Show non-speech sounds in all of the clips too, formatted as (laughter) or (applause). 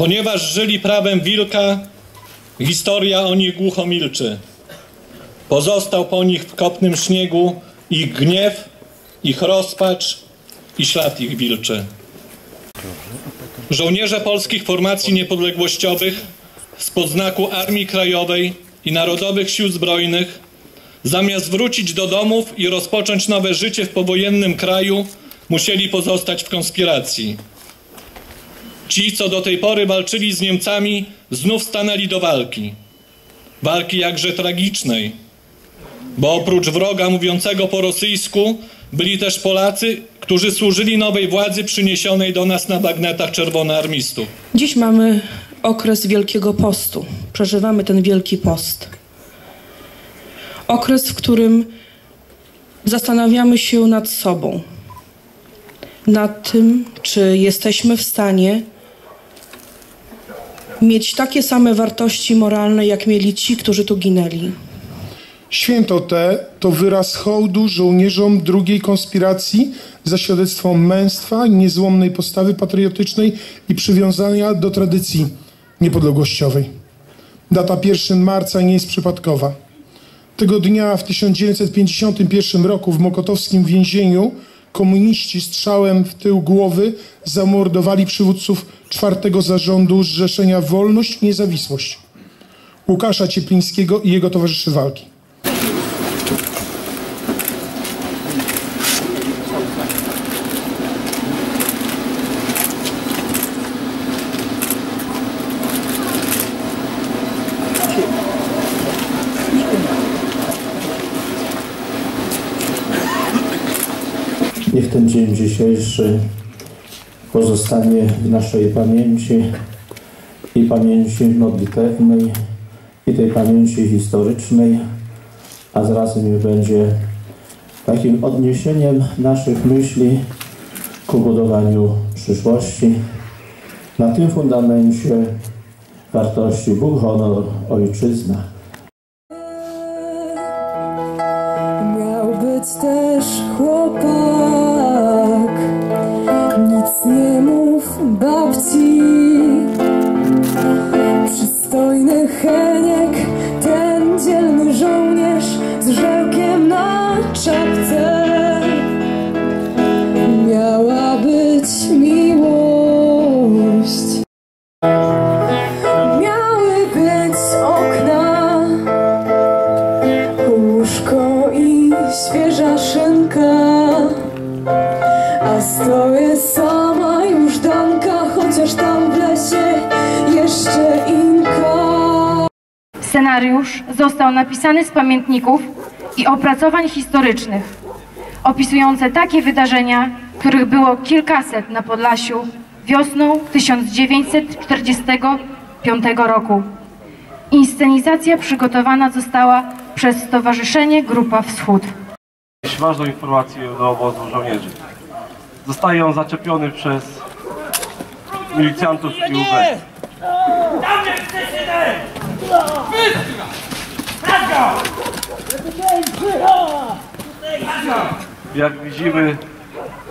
Ponieważ żyli prawem wilka, historia o nich głucho milczy. Pozostał po nich w kopnym śniegu ich gniew, ich rozpacz i ślad ich wilczy. Żołnierze polskich formacji niepodległościowych spod znaku Armii Krajowej i Narodowych Sił Zbrojnych, zamiast wrócić do domów i rozpocząć nowe życie w powojennym kraju, musieli pozostać w konspiracji. Ci, co do tej pory walczyli z Niemcami, znów stanęli do walki. Walki jakże tragicznej, bo oprócz wroga mówiącego po rosyjsku byli też Polacy, którzy służyli nowej władzy przyniesionej do nas na bagnetach czerwonoarmistów. Dziś mamy okres Wielkiego Postu. Przeżywamy ten Wielki Post. Okres, w którym zastanawiamy się nad sobą, nad tym, czy jesteśmy w stanie mieć takie same wartości moralne, jak mieli ci, którzy tu ginęli. Święto te to wyraz hołdu żołnierzom drugiej konspiracji za świadectwo męstwa, niezłomnej postawy patriotycznej i przywiązania do tradycji niepodległościowej. Data 1 marca nie jest przypadkowa. Tego dnia w 1951 roku w mokotowskim więzieniu komuniści strzałem w tył głowy zamordowali przywódców czwartego zarządu Zrzeszenia Wolność i Niezawisłość Łukasza Cieplińskiego i jego towarzyszy walki. Niech ten dzień dzisiejszy pozostanie w naszej pamięci i pamięci modlitewnej, i tej pamięci historycznej, a zarazem będzie takim odniesieniem naszych myśli ku budowaniu przyszłości na tym fundamencie wartości Bóg, honor, ojczyzna. Nie mów babci. Przystojny Heniek, ten dzielny żołnierz z żelkiem na czapce. Miała być miłość. Miały być okna Łóżko i świeża szynka A stoję sama Scenariusz został napisany z pamiętników i opracowań historycznych, opisujące takie wydarzenia, których było kilkaset na Podlasiu wiosną 1945 roku. Inscenizacja przygotowana została przez Stowarzyszenie Grupa Wschód. ważną informację do obozu żołnierzy. Zostaje on zaczepiony przez milicjantów i UB. Jak widzimy,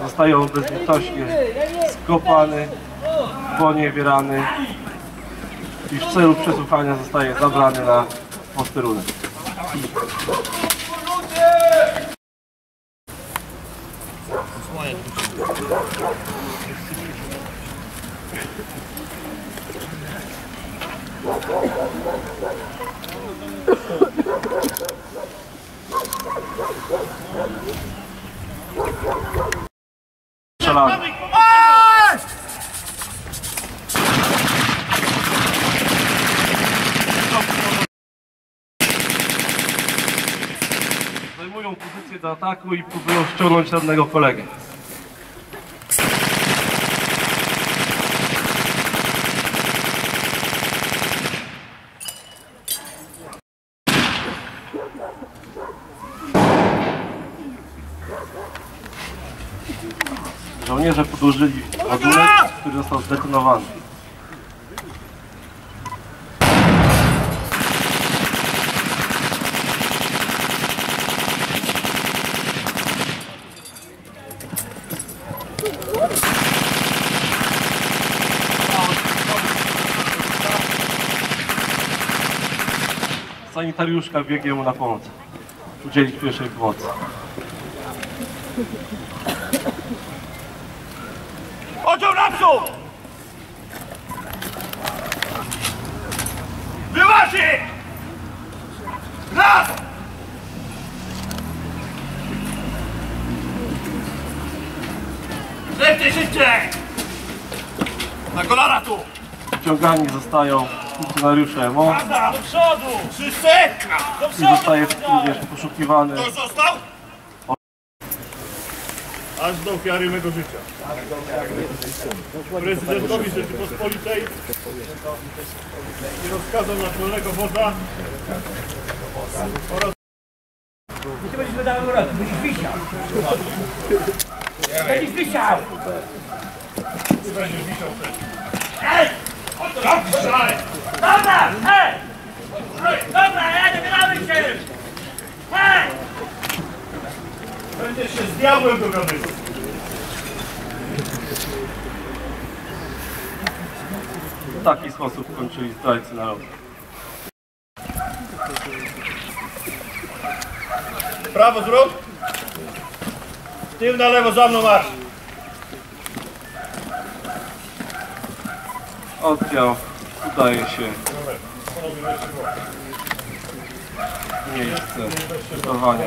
zostaje on bezlitośnie skopany, poniewierany i w celu przesłuchania zostaje zabrany na posterunek. Strzelamy. Zajmują pozycję do ataku i próbują ściągnąć rannego kolegę. Żołnierze podłożyli ładunek, który został zdetonowany. Sanitariuszka biegnie mu na pomoc. Udzielić pierwszej pomocy. Oddział naprzód! Wyłazi! Raz! Szybciej, szybciej! Na kolana tu! Wciągani zostają funkcjonariusze MO do przodu! Wszyscy! Do i przodu! zostaje również poszukiwany Kto został? Aż do ofiary mego życia. Prezydentowi Rzeczypospolitej i rozkazom naczelnego wodza oraz Będziesz wisiał też. Ej! Dobra, hej! Dobra, ja dogadamy się! Będziesz się z diabłem dogadywał. w taki sposób kończyli zdrajcy narodu. Prawo zwrót. Tył na lewo, za mną marsz. Oddział udaje się miejsce przechowania,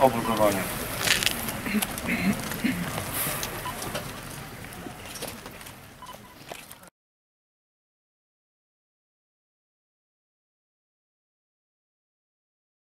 obozowania. Mm-hmm. (laughs)